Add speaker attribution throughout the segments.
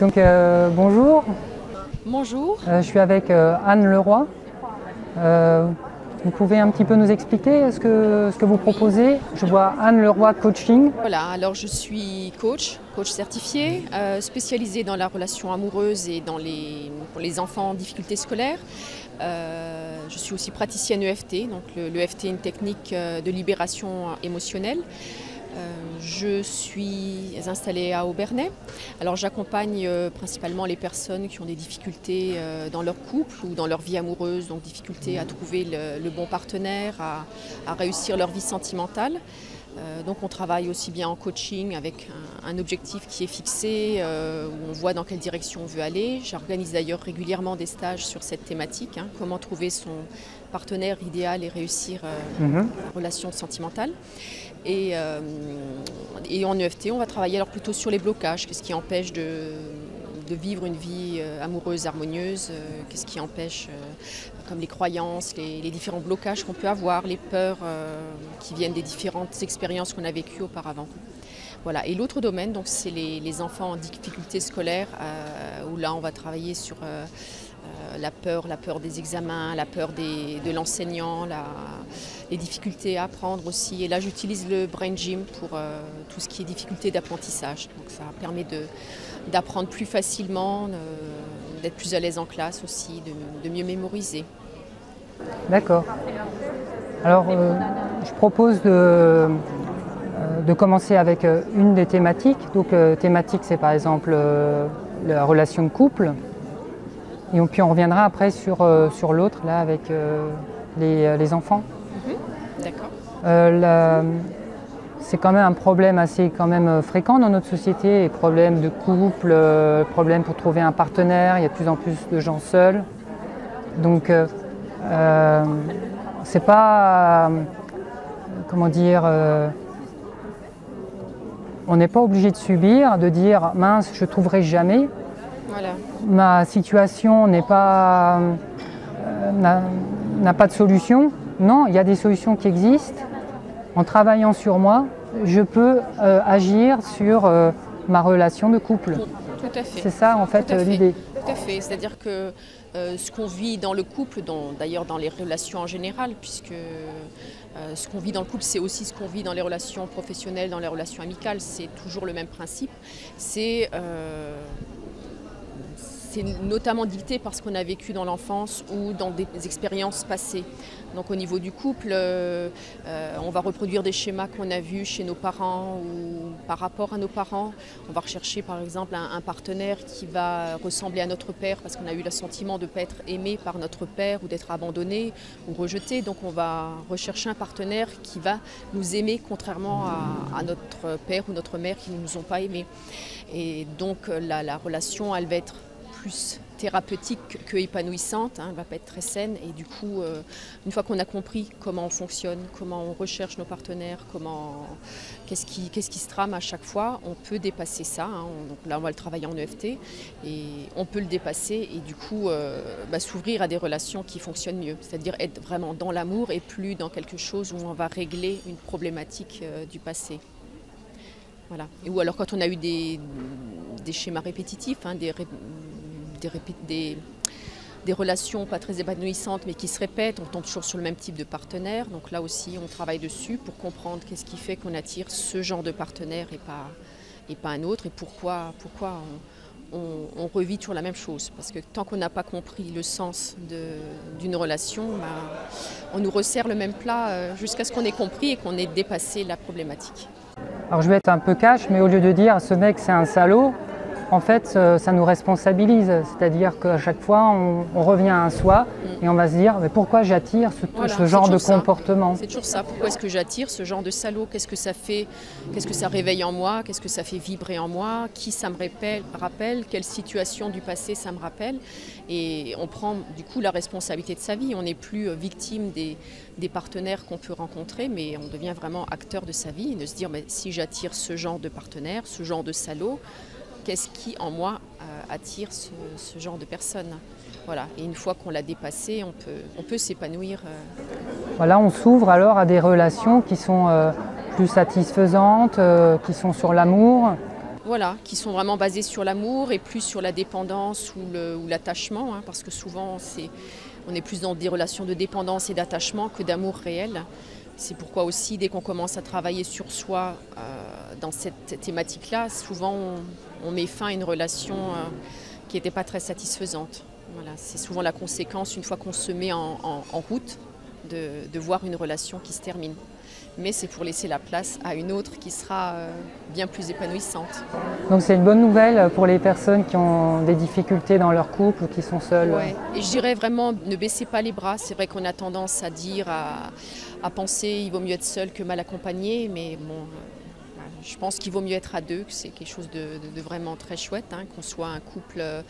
Speaker 1: Donc euh, bonjour,
Speaker 2: Bonjour.
Speaker 1: Euh, je suis avec euh, Anne Leroy. Vous pouvez un petit peu nous expliquer ce que, ce que vous proposez? Je vois Anne Leroy Coaching.
Speaker 2: Voilà, alors je suis coach, coach certifié, euh, spécialisé dans la relation amoureuse et dans les, pour les enfants en difficulté scolaire. Je suis aussi praticienne EFT, donc le- l'EFT est une technique de libération émotionnelle. Euh, je suis installée à Aubernais. Alors j'accompagne euh, principalement les personnes qui ont des difficultés euh, dans leur couple ou dans leur vie amoureuse, donc difficultés à trouver le, bon partenaire, à, réussir leur vie sentimentale. Donc on travaille aussi bien en coaching avec un, objectif qui est fixé, où on voit dans quelle direction on veut aller. J'organise d'ailleurs régulièrement des stages sur cette thématique, hein, comment trouver son partenaire idéal et réussir euh,
Speaker 1: Mhm.
Speaker 2: la relation sentimentale. Et, euh, et en EFT, on va travailler alors plutôt sur les blocages, qu'est-ce qui empêche de, de vivre une vie euh, amoureuse, harmonieuse, qu'est-ce qui empêche, comme les croyances, les, les différents blocages qu'on peut avoir, les peurs qui viennent des différentes expériences qu'on a vécues auparavant. Voilà. Et l'autre domaine, donc, c'est les, les enfants en difficulté scolaire, euh, où là, on va travailler sur euh, la peur, la peur des examens, la peur de l'enseignant, les difficultés à apprendre aussi. Et là, j'utilise le Brain Gym pour euh, tout ce qui est difficulté d'apprentissage. Donc, ça permet d'apprendre plus facilement, euh, d'être plus à l'aise en classe aussi, de, mieux mémoriser.
Speaker 1: D'accord. Alors, euh, je propose de, euh, de commencer avec euh, une des thématiques. Donc, euh, thématique, c'est par exemple euh, la relation de couple. Et on- puis on reviendra après sur, euh, sur l'autre, là, avec euh, les, euh, les enfants.
Speaker 2: D'accord
Speaker 1: Euh, la- c'est quand même un problème assez quand même fréquent dans notre société, les problèmes de couple, problèmes pour trouver un partenaire, il y a de plus en plus de gens seuls. Donc euh, c'est pas euh, comment dire euh, on n'est pas obligé de subir, de dire mince, je trouverai jamais.
Speaker 2: Voilà.
Speaker 1: Ma situation n'est pas euh, n'a- pas de solution. Non, il y a des solutions qui existent. En travaillant sur moi, je peux euh, agir sur euh, ma relation de couple.
Speaker 2: Tout à fait.
Speaker 1: C'est ça en fait l'idée.
Speaker 2: Tout à fait. C'est-à-dire que ce qu'on vit dans le couple, dans- d'ailleurs dans les relations en général, puisque ce qu'on vit dans le couple, c'est aussi ce qu'on vit dans les relations professionnelles, dans les relations amicales, c'est toujours le même principe. C'est c'est notamment dicté par ce qu'on a vécu dans l'enfance ou dans des expériences passées. Donc au niveau du couple, euh, euh, on va reproduire des schémas qu'on a vus chez nos parents ou par rapport à nos parents. On va rechercher par exemple un, partenaire qui va ressembler à notre père parce qu'on a eu le sentiment de ne pas être aimé par notre père ou d'être abandonné ou rejeté. Donc on va rechercher un partenaire qui va nous aimer contrairement à, à notre père ou notre mère qui ne nous ont pas aimés. Et donc la, la relation, elle va être plus thérapeutique que épanouissante, hein, elle ne va pas être très saine. Et du coup, euh, une fois qu'on a compris comment on fonctionne, comment on recherche nos partenaires, comment, qu'est-ce qui, se trame à chaque fois, on peut dépasser ça. hein. On- donc là, on va le travailler en EFT et on peut le dépasser et du coup euh, bah, s'ouvrir à des relations qui fonctionnent mieux, c'est-à-dire être vraiment dans l'amour et plus dans quelque chose où on va régler une problématique euh, du passé. Voilà. Ou alors quand on a eu des, schémas répétitifs, hein, des, des, relations pas très épanouissantes mais qui se répètent, on tombe toujours sur le même type de partenaire. Donc là aussi, on travaille dessus pour comprendre qu'est-ce qui fait qu'on attire ce genre de partenaire et pas, et pas un autre et pourquoi, pourquoi on, revit toujours la même chose. Parce que tant qu'on n'a pas compris le sens d'une relation, bah, on nous resserre le même plat euh, jusqu'à ce qu'on ait compris et qu'on ait dépassé la problématique.
Speaker 1: Alors je vais être un peu cash, mais au lieu de dire ce mec c'est un salaud, en fait euh, ça nous responsabilise. C'est-à-dire qu'à chaque fois on, on revient à soi et on va se dire mais pourquoi j'attire ce,
Speaker 2: Mm. Voilà,
Speaker 1: ce
Speaker 2: c'est
Speaker 1: genre de
Speaker 2: ça.
Speaker 1: comportement?
Speaker 2: C'est toujours ça. Pourquoi est-ce que j'attire ce genre de salaud? Qu'est-ce que ça fait? Qu'est-ce que ça réveille en moi? Qu'est-ce que ça fait vibrer en moi? Qui ça me rappelle, rappelle? Quelle situation du passé ça me rappelle? Et on prend du coup la responsabilité de sa vie. On n'est plus euh, victime des, des partenaires qu'on peut rencontrer, mais on devient vraiment acteur de sa vie et de se dire mais si j'attire ce genre de partenaire, ce genre de salaud, qu'est-ce qui en moi euh, attire ce, ce genre de personne Voilà. Et une fois qu'on l'a dépassé, on peut, on peut s'épanouir. euh,
Speaker 1: Voilà, on s'ouvre alors à des relations qui sont euh, plus satisfaisantes, euh, qui sont sur l'amour.
Speaker 2: Voilà, qui sont vraiment basées sur l'amour et plus sur la dépendance ou l'attachement, hein, parce que souvent c'est, on est plus dans des relations de dépendance et d'attachement que d'amour réel. C'est pourquoi aussi, dès qu'on commence à travailler sur soi euh, dans cette thématique-là, souvent on, met fin à une relation euh, qui n'était pas très satisfaisante. Voilà, c'est souvent la conséquence, une fois qu'on se met en, route, de, voir une relation qui se termine. Mais c'est pour laisser la place à une autre qui sera euh, bien plus épanouissante.
Speaker 1: Donc c'est une bonne nouvelle pour les personnes qui ont des difficultés dans leur couple ou qui sont seules.
Speaker 2: Ouais. Et je dirais vraiment, ne baissez pas les bras. C'est vrai qu'on a tendance à dire, à, penser, il vaut mieux être seul que mal accompagné, mais bon, je pense qu'il vaut mieux être à deux, que c'est quelque chose de, vraiment très chouette, hein, qu'on soit un couple euh,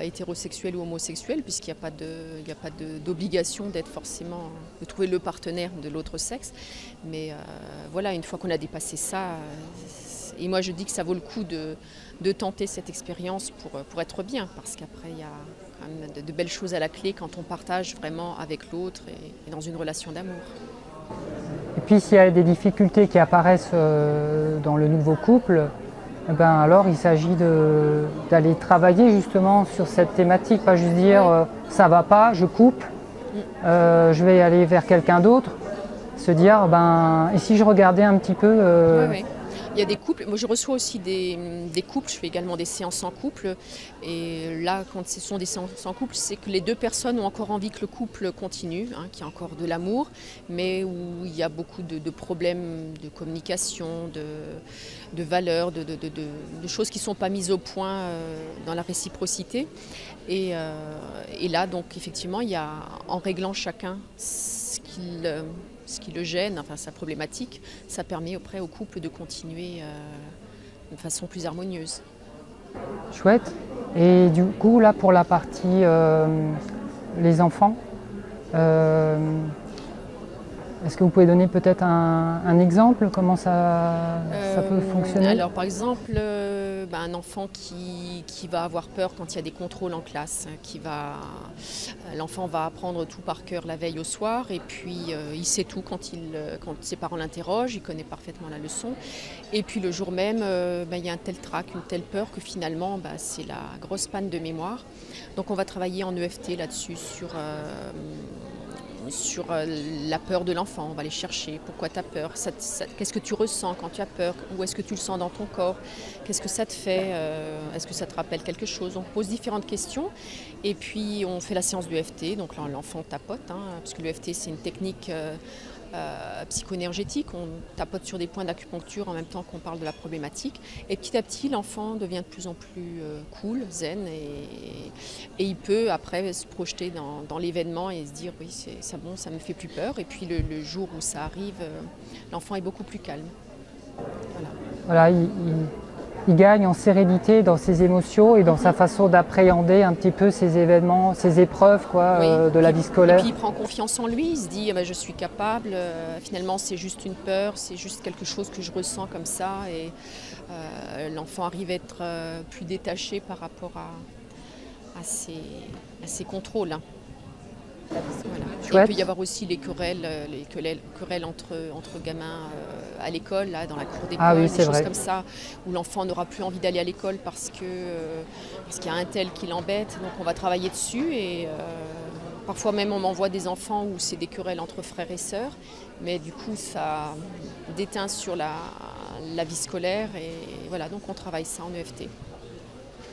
Speaker 2: hétérosexuel ou homosexuel, puisqu'il n'y a pas, d'obligation d'être forcément, de trouver le partenaire de l'autre sexe. Mais euh, voilà, une fois qu'on a dépassé ça, euh, et moi je dis que ça vaut le coup de, tenter cette expérience pour, pour être bien, parce qu'après il y a quand même de, belles choses à la clé quand on partage vraiment avec l'autre et dans une relation d'amour.
Speaker 1: Et puis s'il y a des difficultés qui apparaissent euh, dans le nouveau couple, eh ben alors il s'agit d'aller travailler justement sur cette thématique, pas juste dire euh, ça va pas, je coupe, euh, je vais aller vers quelqu'un d'autre, se dire ben et si je regardais un petit peu
Speaker 2: il y a des couples, moi je reçois aussi des, couples, je fais également des séances en couple. Et là, quand ce sont des séances en couple, c'est que les deux personnes ont encore envie que le couple continue, hein, qu'il y a encore de l'amour, mais où il y a beaucoup de, problèmes de communication, de, valeurs, de, choses qui ne sont pas mises au point euh, dans la réciprocité. Euh, et, là, donc effectivement, il y a, en réglant chacun ce euh, ce qui le gêne, enfin sa problématique, ça permet auprès au couple de continuer euh, de façon plus harmonieuse.
Speaker 1: Chouette. Et du coup, là, pour la partie euh, les enfants, euh, est-ce que vous pouvez donner peut-être un, exemple Comment ça, ça peut fonctionner?
Speaker 2: Alors, par exemple, bah, un enfant qui, va avoir peur quand il y a des contrôles en classe, qui va, euh, l'enfant va apprendre tout par cœur la veille au soir et puis euh, il sait tout quand, il, euh, quand ses parents l'interrogent, il connaît parfaitement la leçon. Et puis le jour même, bah, il y a un tel trac, une telle peur que finalement bah, c'est la grosse panne de mémoire. Donc on va travailler en EFT là-dessus sur sur euh, la peur de l'enfant. On va aller chercher pourquoi tu as peur, qu'est-ce que tu ressens quand tu as peur, où est-ce que tu le sens dans ton corps, qu'est-ce que ça te fait, euh, est-ce que ça te rappelle quelque chose. On pose différentes questions et puis on fait la séance du FT. Donc l'enfant tapote, hein, parce que l'EFT c'est une technique euh, euh, psycho-énergétique. On tapote sur des points d'acupuncture en même temps qu'on parle de la problématique. Et petit à petit, l'enfant devient de plus en plus euh, cool, zen, et, il peut après se projeter dans, l'événement et se dire oui, c'est ça bon, ça me fait plus peur. Et puis le, jour où ça arrive, euh, l'enfant est beaucoup plus calme.
Speaker 1: Voilà, voilà il il gagne en sérénité dans ses émotions et dans sa façon d'appréhender un petit peu ces événements, ces épreuves quoi, euh, de la vie scolaire. Et
Speaker 2: puis il prend confiance en lui, il se dit ah ben, je suis capable, euh, finalement c'est juste une peur, c'est juste quelque chose que je ressens comme ça et euh, l'enfant arrive à être plus détaché par rapport à, ses, contrôles. Il peut y avoir aussi les querelles, les querelles entre, entre gamins à l'école, là, dans la cour d'école, ah des choses comme ça, où l'enfant n'aura plus envie d'aller à l'école parce que euh, parce qu'il y a un tel qui l'embête. Donc on va travailler dessus et euh, parfois même on m'envoie des enfants où c'est des querelles entre frères et sœurs, mais du coup ça déteint sur la, la vie scolaire et voilà, donc on travaille ça en EFT.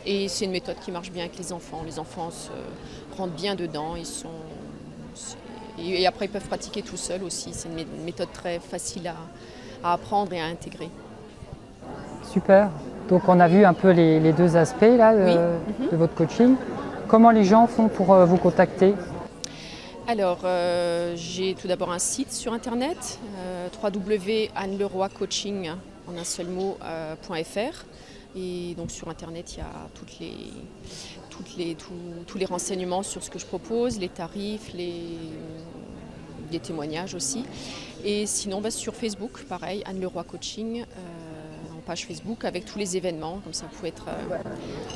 Speaker 2: Et c'est une méthode qui marche bien avec les enfants. Les enfants se rentrent bien dedans, ils sont et après, ils peuvent pratiquer tout seuls aussi. C'est une méthode très facile à, à apprendre et à intégrer.
Speaker 1: Super. Donc on a vu un peu les, deux aspects là, de, votre coaching. Comment les gens font pour euh, vous contacter?
Speaker 2: Alors, euh, j'ai tout d'abord un site sur internet, euh, www.anneleroycoaching en un seul mot, euh, .fr. Et donc sur internet, il y a toutes les, toutes les, tous les renseignements sur ce que je propose, les tarifs, les, des témoignages aussi. Et sinon, bah, sur Facebook, pareil, Anne Leroy Coaching, euh, en page Facebook, avec tous les événements. Comme ça, vous pouvez être euh,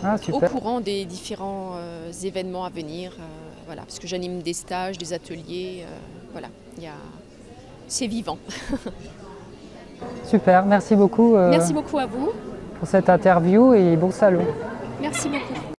Speaker 2: ah, au courant des différents euh, événements à venir. voilà, parce que j'anime des stages, des ateliers. voilà, y a... c'est vivant.
Speaker 1: Super, merci beaucoup.
Speaker 2: Merci beaucoup à vous.
Speaker 1: pour cette interview et bon salon.
Speaker 2: Merci beaucoup.